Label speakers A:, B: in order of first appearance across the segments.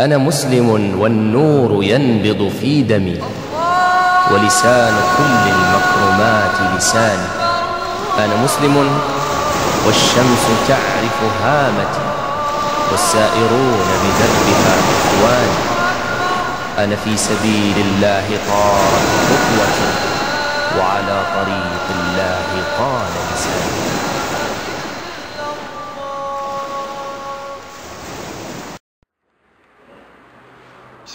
A: أنا مسلم والنور ينبض في دمي ولسان كل المكرمات لساني. أنا مسلم والشمس تعرف هامتي والسائرون بدربها إخواني. أنا في سبيل الله طارت خطوتي وعلى طريق الله قال لساني.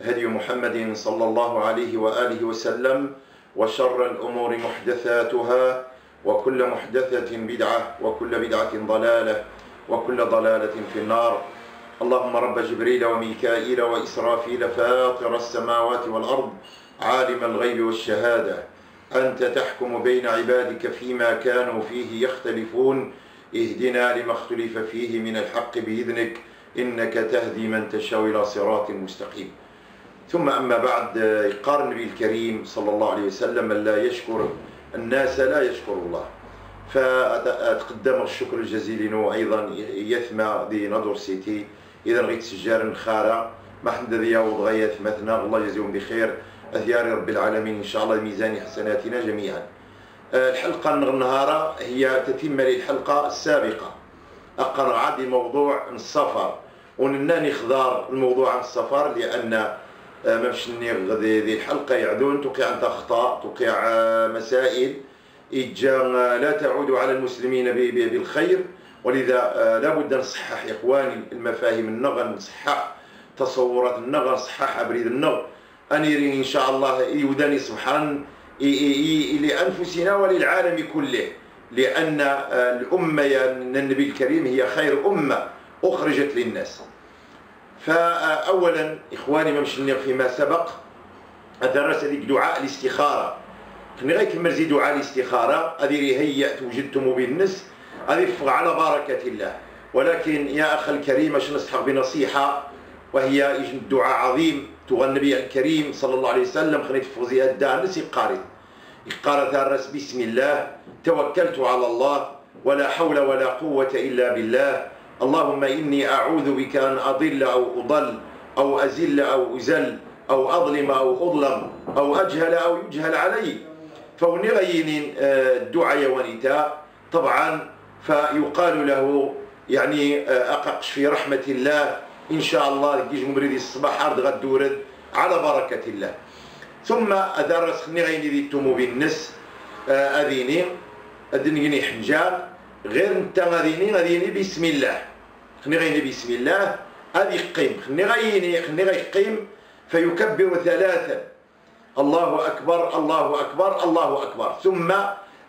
B: هدي محمد صلى الله عليه وآله وسلم وشر الأمور محدثاتها وكل محدثة بدعة وكل بدعة ضلالة وكل ضلالة في النار. اللهم رب جبريل وميكائيل وإسرافيل فاطر السماوات والأرض عالم الغيب والشهادة. أنت تحكم بين عبادك فيما كانوا فيه يختلفون. اهدنا لما اختلف فيه من الحق بإذنك إنك تهدي من تشاء إلى صراط مستقيم. ثم أما بعد قال النبي الكريم صلى الله عليه وسلم من لا يشكر الناس لا يشكر الله. فأتقدم الشكر الجزيل له أيضا يثمى دي ندور سيتي. إذا غيت سجار الخارة ما حمد ذي وضغيت مثنى الله يجزيهم بخير. أثيار رب العالمين إن شاء الله ميزان حسناتنا جميعا. الحلقة النهاردة هي تتمة للحلقة السابقة. أقرأ عادي موضوع السفر ونناني خضار الموضوع عن السفر لأن باش غادي ذي الحلقة يعدون توقع عند أخطاء توقع مسائل. إجا لا تعود على المسلمين بالخير. ولذا لابد نصحح إخواني المفاهيم النغى نصحح تصورات النغى نصحح أبريد النغ أنيري إن شاء الله يوداني سبحان لأنفسنا وللعالم كله. لأن الأمة النبي الكريم هي خير أمة أخرجت للناس. فأولا إخواني ما مش فيما سبق أدرس لك دعاء الاستخارة. خليني غير زي دعاء الاستخارة. هذه هيأت وجدتم بالنس. هذه على بركة الله. ولكن يا أخ الكريم أش نصحك بنصيحة؟ وهي دعاء عظيم تغى النبي الكريم صلى الله عليه وسلم. خليني تفوزي الدار نسي قارئ قال ثارس بسم الله. توكلت على الله. ولا حول ولا قوة إلا بالله. اللهم إني أعوذ بك أن أضل أو أضل أو أزل أو أزل أو أظلم أو أظلم أو أجهل أو يجهل علي. فونغين الدعاء ونتا طبعا فيقال له يعني أققش في رحمة الله. إن شاء الله كيج مريدي الصباح عرض غدورد على بركة الله. ثم أدرس نغين ذي التمو بالنس أذيني أدنيني حنجان. غير انت غاديني غاديني بسم الله. خني غيني بسم الله هذه قيم. خني غيني خني غيقيم. فيكبر ثلاثا الله أكبر الله أكبر الله أكبر. ثم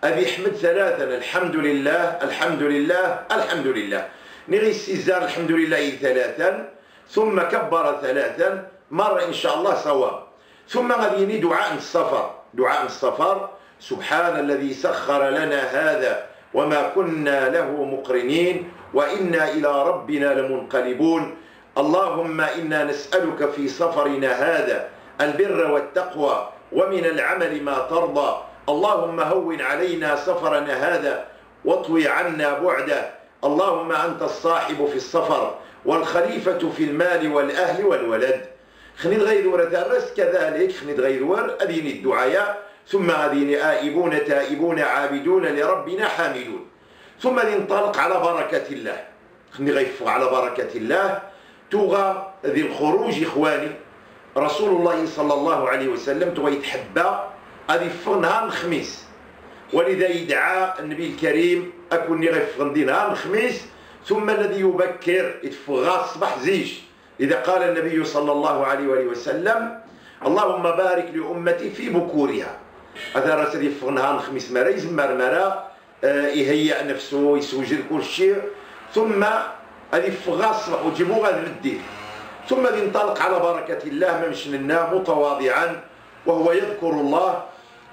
B: أبي حمد ثلاثا الحمد لله الحمد لله الحمد لله. نغي استزار الحمد لله ثلاثا. ثم كبر ثلاثا. مرة إن شاء الله صواب. ثم غاديني دعاء السفر. دعاء السفر. سبحان الذي سخر لنا هذا. وما كنا له مقرنين وإنا إلى ربنا لمنقلبون. اللهم إنا نسألك في سفرنا هذا البر والتقوى ومن العمل ما ترضى. اللهم هون علينا سفرنا هذا واطوي عنا بعده. اللهم أنت الصاحب في السفر والخليفة في المال والأهل والولد. خني الغير ثابس كذلك. خني الغير أديني الدعاء. ثم أديني آئبون تائبون عابدون لربنا حامدون. ثم ننطلق على بركة الله. خني غيف على بركة الله. توغى ذي الخروج إخواني. رسول الله صلى الله عليه وسلم توغى يتحبى هذه نهار الخميس. ولذا يدعى النبي الكريم أكون غيف نهار الخميس. ثم الذي يبكر يتفغى الصباح زيج. إذا قال النبي صلى الله عليه وسلم اللهم بارك لأمتي في بكورها. هذا راه يفغ نهار الخميس مرة يزمر مرة يهيئ نفسه يسوجد كل شيء. ثم غادي يفغى الصباح وتجيبو غادي للدين ثم ينطلق على بركة الله ممشننا متواضعا وهو يذكر الله.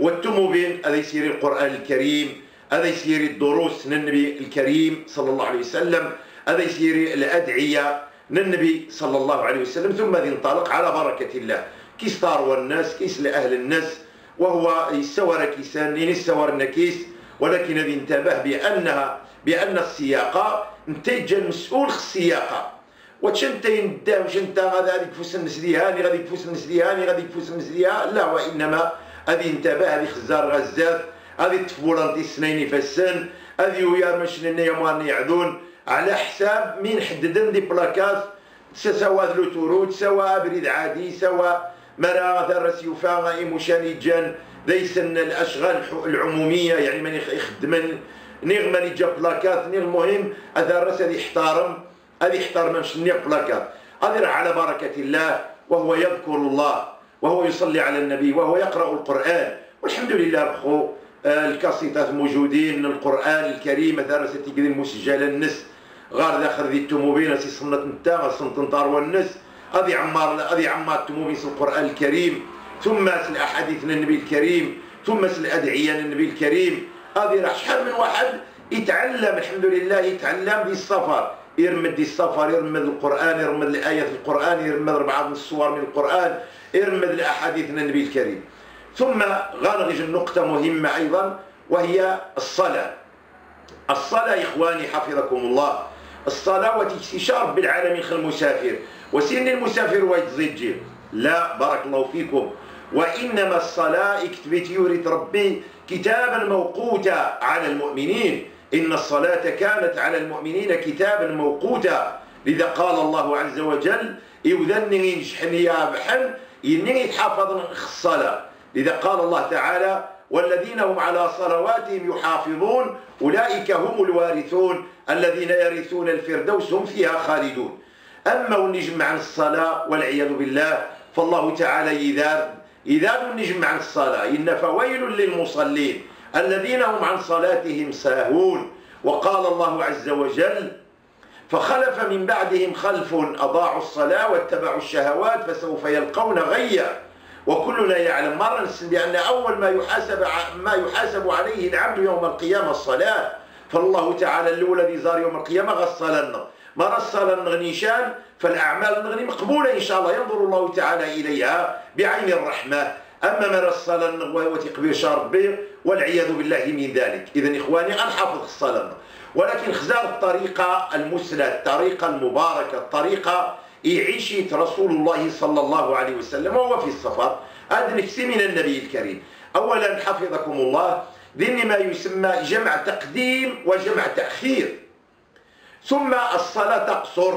B: والتموبين هذا يسير القرآن الكريم هذا يسير الدروس للنبي الكريم صلى الله عليه وسلم هذا يسير الأدعية للنبي صلى الله عليه وسلم. ثم ينطلق على بركة الله. كيس طاروا الناس كيس لأهل الناس وهو يستوى كيسان يستوى النكيس ولكن هذه انتبه بأنها بأن السياقة نتيجة المسؤول السياقة واش أنت يندا واش أنت غادي يكفوس الناس ديالي غادي يكفوس الناس ديالي غادي يكفوس الناس لا وإنما هذه انتبه هذه خزار غزاف هذه تفور دي السنين في السن هذه ويا مشنين يومان يعذون على حساب مين حددن دي بلاكات سواء لوتورود سواء بريد عادي سواء مرا ثرس يوفا مشاني جان ليس الأشغال العمومية يعني من يخدم نيغ ماني جاب بلاكات المهم هذا الراس هذه يحترم هذه يحترم مش نيغ بلاكات. راح على بركة الله وهو يذكر الله وهو يصلي على النبي وهو يقرأ القرآن. والحمد لله بخو آه، الكاسيتات موجودين القرآن الكريم مثلا ستي مسجلة النس. غار داخل ذي التموبين سي صنت نتا صنت نطار والنس. هذه عمار هذه عمار التموبين القرآن الكريم ثم الأحاديث النبي الكريم ثم الأدعية النبي الكريم. هذه راح شحال من واحد يتعلم الحمد لله يتعلم دي السفر. يرمد السفر يرمد القرآن يرمد الآيات القرآن يرمد بعض الصور من القرآن يرمد الأحاديث النبي الكريم. ثم غنغج النقطة مهمة أيضا وهي الصلاة. الصلاة إخواني حفظكم الله. الصلاة والاستشار بالعالم خل المسافر وسن المسافر ويتزيد لا بارك الله فيكم. وإنما الصلاة اكتبت يورث ربي كتابا موقوتا على المؤمنين. إن الصلاة كانت على المؤمنين كتابا موقوتا. لذا قال الله عز وجل يوذنني نجحني يا بحن إني يتحافظ الصلاة. لذا قال الله تعالى والذين هم على صلواتهم يحافظون أولئك هم الوارثون الذين يرثون الفردوس هم فيها خالدون. أما ونجمع عن الصلاة والعياذ بالله فالله تعالى إذا إذا نجمع عن الصلاة. إن فويل للمصلين الذين هم عن صلاتهم ساهون. وقال الله عز وجل فخلف من بعدهم خلف أضاعوا الصلاة واتبعوا الشهوات فسوف يلقون غيا. وكلنا يعلم. مرة بأن أول ما يحاسب ما يحاسب عليه العبد يوم القيامة الصلاة. فالله تعالى الأولى الذي زار يوم القيامة غسلنا. ما رسل نغنيشان فالأعمال النغني مقبولة إن شاء الله ينظر الله تعالى إليها بعين الرحمة. أما ما رسل وتقبير شربي والعياذ بالله من ذلك. إذا إخواني أنحفظ الصلاة ولكن خزار الطريقة المسلة الطريقة المباركة الطريقة يعيشت رسول الله صلى الله عليه وسلم وهو في السفر. هذا نفسي من النبي الكريم. أولا حفظكم الله ذن ما يسمى جمع تقديم وجمع تأخير. ثم الصلاة تقصر.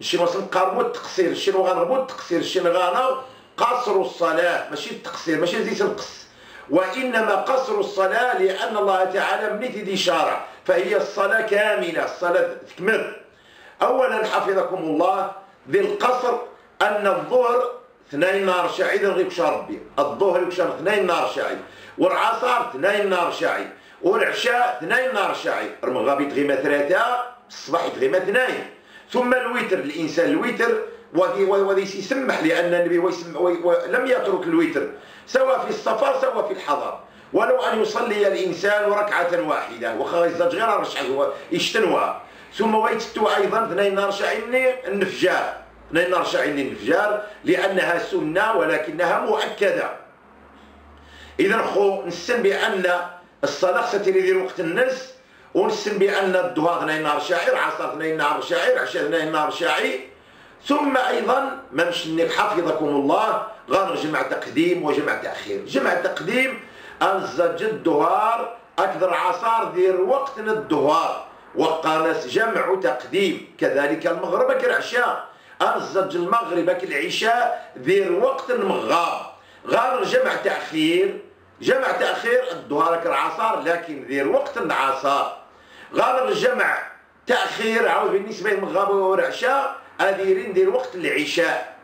B: ماشي مثلا نقاربوا التقصير شنو غنربوا التقصير شنو غانا قصر الصلاة. ماشي التقصير ماشي زيت القص. وإنما قصر الصلاة لأن الله تعالى من دي شارع فهي الصلاة كاملة الصلاة تكمل. أولا حفظكم الله ذي القصر أن الظهر اثنين نار شاعي غير ربي الظهر يكشر اثنين نار شاعي والعصر اثنين نار شاعي والعشاء اثنين نار شاعي رمغابي تغيما ثلاثة الصباح يتغيما اثنين ثم الوتر الإنسان الوتر وذي يسمح لأن النبي لم يترك الوتر سواء في السفر سواء في الحضر. ولو أن يصلي الإنسان ركعة واحدة وخا يزدج غير رشعة يشتنوها ثم ويتتو أيضا اثنين رشعين النفجار. اثنين رشعين النفجار لأنها سنة ولكنها مؤكدة. إذا خو نسن بأن الصلاة ستي يدير وقت النس ونسم بأن الدهاء اثنين نار شاعر عصر اثنين نار شاعر عشاء اثنين نار شاعر. ثم أيضا منشنك حفظكم الله غير جمع تقديم وجمع تأخير. جمع تقديم أنزج الدهار أكثر عصار دير وقت الدهار. وقانس جمع تقديم كذلك المغرب كالعشاء. أنزج المغرب كالعشاء دير وقت المغاب غير جمع تأخير جمع تأخير الدهار كالعصار لكن دير وقت العصار. غابر الجمع تأخير عاود بالنسبة للمغابة والعشاء أديرين دير وقت العشاء.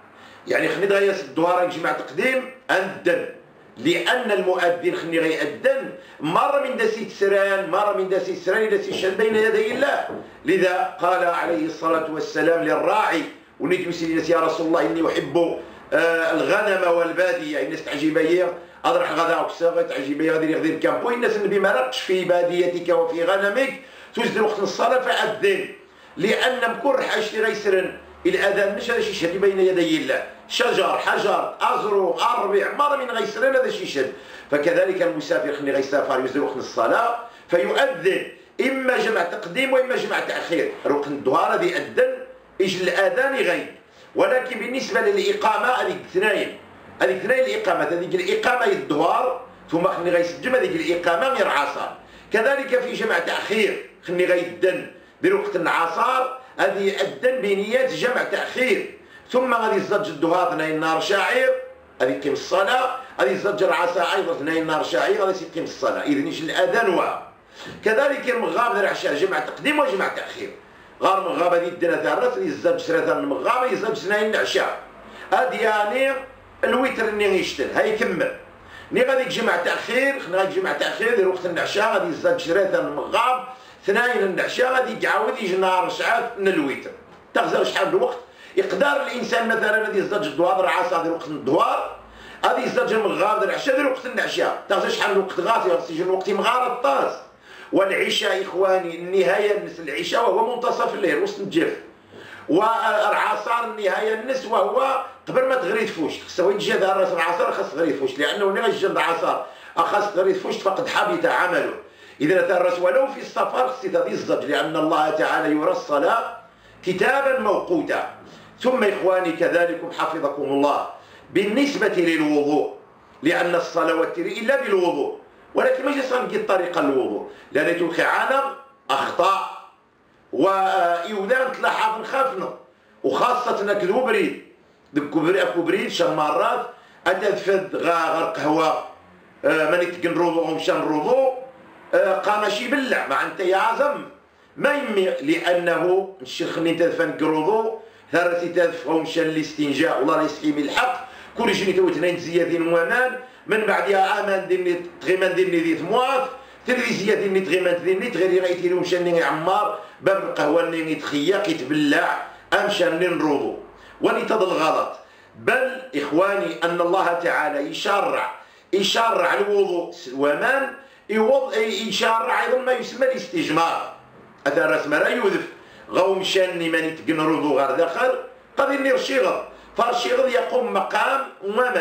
B: يعني خلينا غياس الدوار جمع تقديم أندن لأن المؤذن خلينا غيأذن مرة من داسي تسران مرة من داسي تسران داسي شان بين يدي الله. لذا قال عليه الصلاة والسلام للراعي ونيت الناس يا رسول الله إني أحب آه الغنم والبادية. الناس تعجب هي أضرح غدا وكسا تعجب هي غادي غادي الكامبو. الناس النبي ما رقش في باديتك وفي غنمك. توجد وقت الصلاة فأذن. لأن مكون حاجتي غيسرن الأذان مش هذا شي شهد بين يدي الله. شجر حجر أزرو أربع مرة من غيسرن هذا شي شد. فكذلك المسافر خلي غيسافر يوزن وقت الصلاة فيؤذن. إما جمع تقديم وإما جمع تأخير. ركن الظهر هذه يأذن إيش الأذان غيب ولكن بالنسبة للإقامة هذيك اثنين. هذيك اثنين الإقامة. هذيك الإقامة الظهر ثم خلي غيسجم هذيك الإقامة غير عصر كذلك في جمع تأخير. خلي غيدن بوقت العصر هذه يأذن بنية جمع تأخير. ثم غادي يزج الظهر اثنين نار شاعر هذه يقيم الصلاة. غادي يزج العصا أيضا اثنين نار شاعر غادي يقيم الصلاة. إذن الأذان وها كذلك المغاب العشاء جمع تقديم وجمع تأخير. غار مغاب هذه الدنا ثارت يزاد ثلاثة المغاب يزاد سنين العشاء. هذه يعني الوتر اللي يشتل هاي يكمل ني غادي يجمع تأخير خنا غادي يجمع تأخير ديال وقت العشاء غادي يزاد ثلاثة المغاب اثنين العشاء غادي يعاود يجي نهار ساعات من الوتر تغزر شحال الوقت؟ يقدر الإنسان مثلا غادي يزاد الدوار العصا ديال وقت الدوار غادي يزاد المغاب ديال العشاء ديال وقت العشاء تغزر شحال الوقت؟ غادي يجي الوقت مغار الطاس. والعشاء إخواني النهاية النس العشاء وهو منتصف الليل وسط والعصر النهاية النس وهو قبل ما تغري تفوش خصو يجي هذا راس العصر خاص تغري تفوش لأنه نغي غيجي العصر خاص تغري تفوش فقد حبط عمله. إذا ترس ولو في السفر الزج. لأن الله تعالى يرى الصلاة كتابا موقوتا. ثم إخواني كذلكم حفظكم الله. بالنسبة للوضوء. لأن الصلوات إلا بالوضوء. ولكن ماشي صنقي الطريقة الوضوء. لأن عالم أخطاء. وايودان تلاحظ نخافنا وخاصة كذو بريد اكو بريد شان مرات اتفد غا قهوه آه ماني تقن رضو مشان رضو آه قام شي بلع مع أنت يا عزم. ما يمي لأنه الشيخ ني تدفن قرضو ثارتي تدفع مشان الاستنجاء والله يسقي الحق. كل شيء توتنين زيادين ومان من بعدها آمان ديني تغيمان ديني ذي ثمواث تلفزيا ديني تغيمان ديني تغيري غيتي لهم شاني عمار. باب القهوه ني تخياق يتبلع امشان نروضو وني تضل غلط بل إخواني أن الله تعالى يشرع. يشرع الوضوء. ومن؟ يشرع أيضا ما يسمى الاستجمار. هذا راس مرا يوذف. غوم شاني ماني تقنرضو غير داخل قد ينير شيغل فالشيغل يقوم مقام ومن.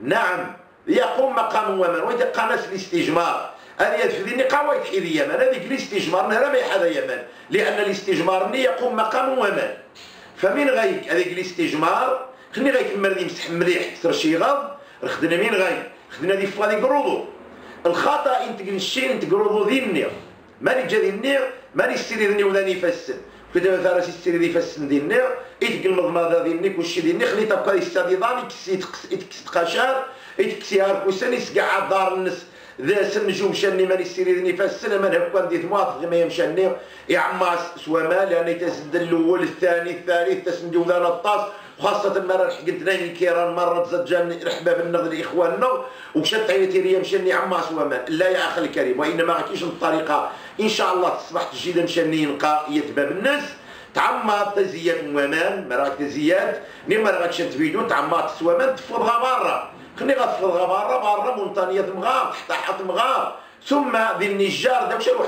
B: نعم يقوم مقام ومن. وإذا الاستجمار. هذه يدفذني قوي حيد يمن هذيك الاستجمار نهر ما يحذا يمن. لأن الاستجمار يقوم مقام ومن. فمن غيك؟ هذيك الاستجمار خليني غيك مرد يمسح مليح كثر شي غض. خدنا مين غاي خدنا دي فادي قروضو الخطأ انت الشيء انت قروضو ذي النير. ماني جا ذي النير؟ ماني ستيري ذني وذاني يفسن؟ كده مثلا ستيري ذي فسن ذي النير إتك المضمضة ذي النيك وشي ذي النير خلي تبقى يستاذي ضاني كسي تقشار يتكسيها كوسان قاعد دار النس. ذا سن نجوم شني ماني سيري ذني فالسنة من هكوان دي ثماط غيما يمشني يا عماس سوا مال يعني تسد الأول الثاني الثالث تسندي ذا الطاس وخاصة مرة نايم كيران مرة تزجان رحبة بالنظر إخواننا. وشت عينتي ريا مشني عماس وما لا يا أخي الكريم وإنما كيش الطريقة. إن شاء الله تصبح تجي مشني نلقى يتباب الناس. تعمى تزيات ومان مراك تزيات غاكشن تبيدو تعمى تسوى تفضها برا خلي غتفرغ برا برا مونطانية مغار تحت مغار. ثم ذي النجار دا مشى روح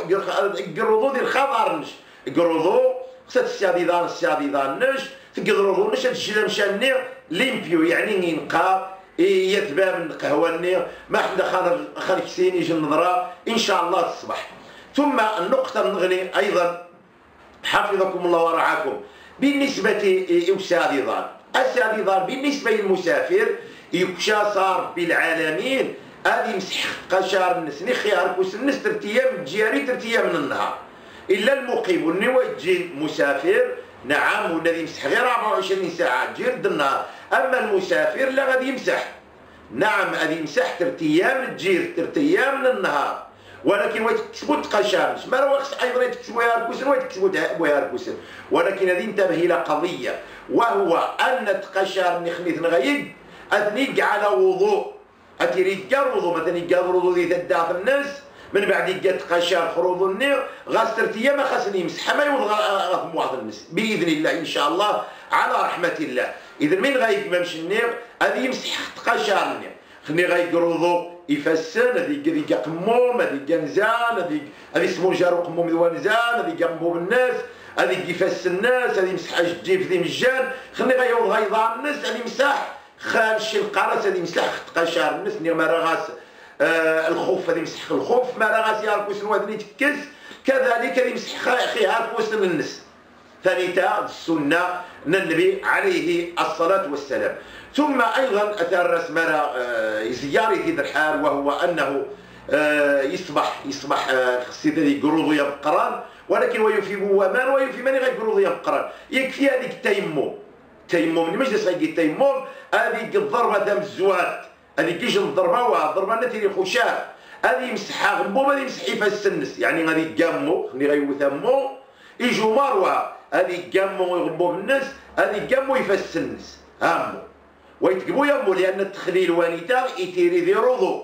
B: قرضو ذي الخضر نش. قرضو خصها السياديدان السياديدان نش. تقدرو نش الجيل مشى النير ليمبيو يعني ينقى يتباب قهوة النير ما حدا خان كسين يجي النظرة إن شاء الله تصبح. ثم النقطة النغني أيضا. حفظكم الله ورعاكم. بالنسبة للساديدان الساديدان بالنسبة للمسافر يكشا صار بالعالمين هذه مسح قشار الناس خيار كوس الناس ترتيام جياري ترتيام من النهار. إلا المقيم والنوا يجي مسافر. نعم والذي يمسح غير 24 ساعة جير النهار. أما المسافر لا غادي يمسح. نعم غادي يمسح ترتيام الجير ترتيام من النهار. ولكن ويتكسبوا تقشامش ما راه خص أيضا يتكسبوا يا ركوسن ويتكسبوا يا ركوسن ولكن هذه انتبه إلى قضية وهو أن تقشار نخنيث نغيب أثني على وضوء. أتريد وضوء. مثلا يقال وضوء ذي في الناس من بعد قد قشار خروض النير غاسترتيا ما خاصني يمسح ما يوض غاث النس بإذن الله إن شاء الله على رحمة الله. اذا من غايممش النير هذه يمسح قشار النير خني غايقروضو يفسن هذي قذي قموم هذي نزان هذي هذي سمو جارو قموم ذو نزان هذي قموم الناس هذي يفس الناس هذي مسح الجيب ذي مجان. خلي غيوض غيضان الناس هذي مسح خامش القرص هذي مسح قشار الناس نير ما راغاس آه الخوف هذي مسح الخوف ما راغاس ياركوس نوادني تكز. كذلك هذي مسح خيها كوس الناس. ثالثا السنة النبي عليه الصلاة والسلام. ثم أيضا أثار رسمنا آه، زيارة الحال وهو أنه آه، يصبح يصبح خصيت هذه قروض يبقران ولكن ويفي ومان ويفي من غير قروض يبقران يكفي هذيك التيمم التيمم المجلس غير التيمم هذيك الضربة دم الزوات هذيك كيش الضربة؟ الضربة نتي خشاف هذه يمسحها غنبوم هذه يمسح السنس. يعني غادي قامو خلي غيوثمو. يجوا مروة. هذه قامو يغبو بالناس هذه قامو يفسنس هامو. ويتقبو يمو لأن التخليل وانيتا يتيري ذي رضو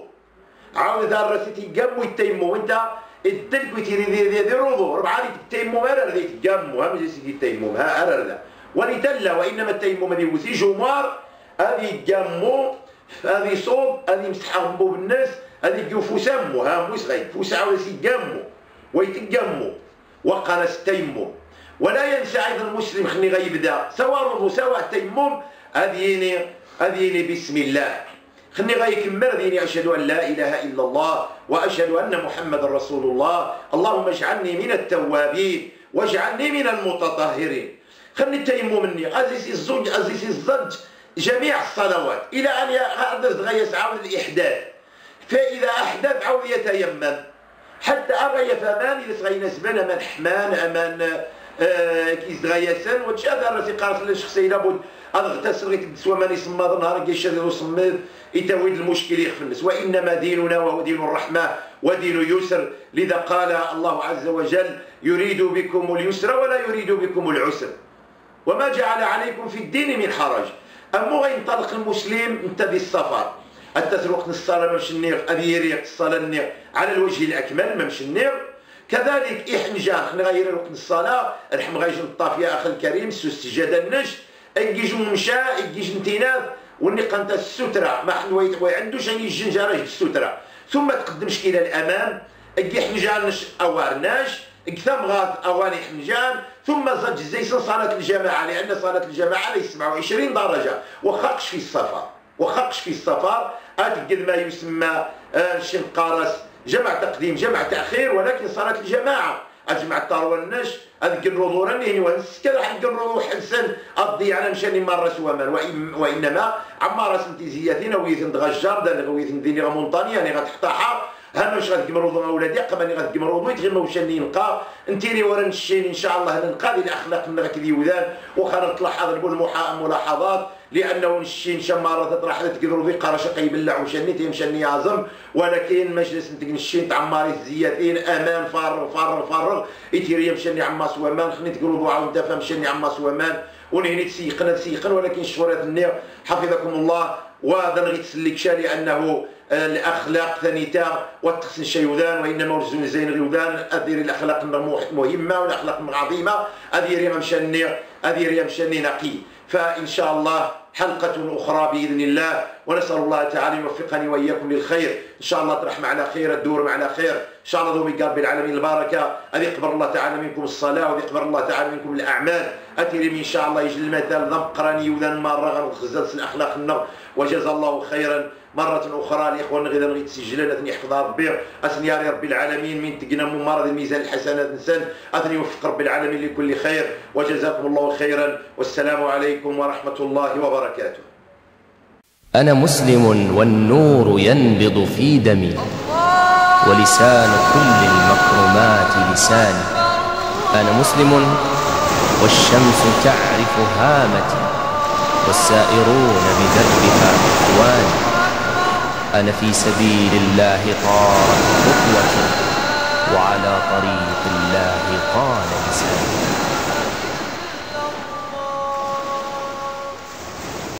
B: عاود دار راسي تيقامو يتيمو. وإنت الدلك يتيري ذي ذي ذي رضو ربعا تيمو مرر ذي تقامو هم جيسي تيمو ها أرر ذا. ولتلا وإنما التيمم هذه وسي جمار. هذه قامو هذه صوب هذه مسحهم بالناس هذه جو فسامو ها موس غير فوس عاود قامو ويتقامو وقال استيمو ولا ينسى أيضا المسلم خني غيبدا سواء سواء تيمم هذيني هذيني بسم الله. خني غيكمل ديني أشهد أن لا إله إلا الله وأشهد أن محمد رسول الله. اللهم اجعلني من التوابين واجعلني من المتطهرين. خلني التيمم مني. عزيزي الزوج عزيزي الزوج. جميع الصلوات. إلى أن يقدر تغيس عاود الإحداث. فإذا أحدث عاود يتيمم. حتى أرى يفهمان إذا تغينس من حمان أمان آه كيس تغيسن وتشاذر راسي قارت للشخصية لابد اغتسل غير سوا ماني صماد نهار كيشاد وصمد يتويد المشكل يخفنس وإنما ديننا وهو دين الرحمة ودين يسر. لذا قال الله عز وجل يريد بكم اليسر ولا يريد بكم العسر. وما جعل عليكم في الدين من حرج. أمو ينطلق المسلم انت بالسفر. التسرق الصلاة مش النير أبيريق الصلاة النير على الوجه الأكمل مش النير كذلك إحنجا نغير وقت الصلاة رحم غيج الطافية أخي الكريم سجد النش اجيج مشى اجيج انتناف وني قنت السترة. ما عندوش يعني الجنجارة السترة. ثم تقدمش إلى الأمام. أجي حنجانش أوارناش ثم غاث أواني حنجان ثم زج زيسن صلاة الجماعة لأن صلاة الجماعة ليس 27 درجة. وخقش في السفر وخقش في السفر. أتقد ما يسمى آه، شنقارس جمع تقديم جمع تأخير ولكن صلاة الجماعة. اجمع الطار والنش اذكر رضو رنين ونسكر حق الرضو حسن. اضي على مشاني مرة ومان وإنما عمارة سنتيزياتين ويثن تغجر دان ويثن ديني غمونطانيا يعني غتحتاحا هانوش غتقمروا اولادي قبل غتقمروا يتغير موشاني نلقى. انتيني ورا نشين إن شاء الله نلقى. ذي الاخلاق نغكذي وذان وخرجت تلاحظ نقول ملاحظات. لأنه نشين شمارة تطرح تقدروا ذي قرش قيبلع وشني تيمشني عظم ولكن مجلس نتك نشين تعماري الزياتين أمان فار فار فار يتيري يمشني عماس ومان خني تقولوا ضوعا وانت فمشني عماس ومان ونهني تسيقنا تسيقنا ولكن شورات النير حفظكم الله. وهذا نغي تسلك لأنه الأخلاق ثانيتا وتقسن شيودان وإنما ورزون زين غيودان ادير الأخلاق مهمه والأخلاق عظيمه ادير يمشني ادير يمشني نقي. فإن شاء الله حلقة أخرى بإذن الله. ونسأل الله تعالى يوفقني وإياكم للخير. إن شاء الله ترحم على خير الدور معنا خير. إن شاء الله ذو رب العالمين البركة. أن يقبل الله تعالى منكم الصلاة وأن يقبل الله تعالى منكم الأعمال. أتري إن شاء الله يجل المثال ذنب قراني وذن مرة غنخزن الأخلاق النار وجزا الله خيرا. مرة أخرى الإخوان غير نغيت سجلنا أثني يحفظها ربي. أثني يا رب العالمين من تقنا من مرض الميزان الحسنات نسان أثني يوفق رب العالمين لكل خير. وجزاكم الله خيرا. والسلام عليكم ورحمة الله وبركاته.
A: أنا مسلم والنور ينبض في دمي ولسان كل المكرمات لساني. أنا مسلم والشمس تعرف هامتي والسائرون بدربها إخواني. أنا في سبيل الله طارت خطوتي وعلى طريق الله قال لساني.